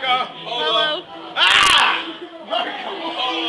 Marco. Polo. Ah! Marco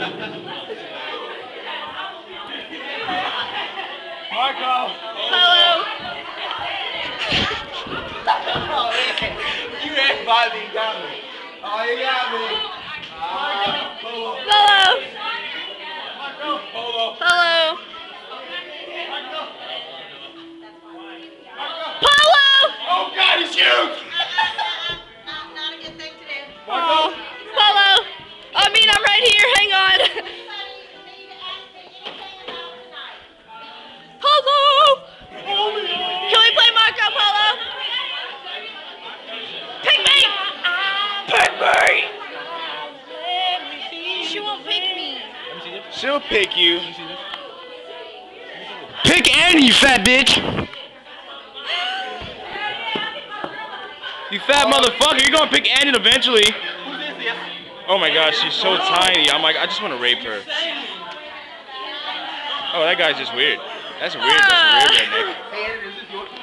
Marco. Polo. Oh. You ran by got me. Oh, you got me. She'll pick you. Pick Annie, you fat bitch. You fat motherfucker. You're gonna pick Annie eventually. Oh my gosh, she's so tiny. I'm like, I just want to rape her. Oh, that guy's just weird. That's weird. That's weird.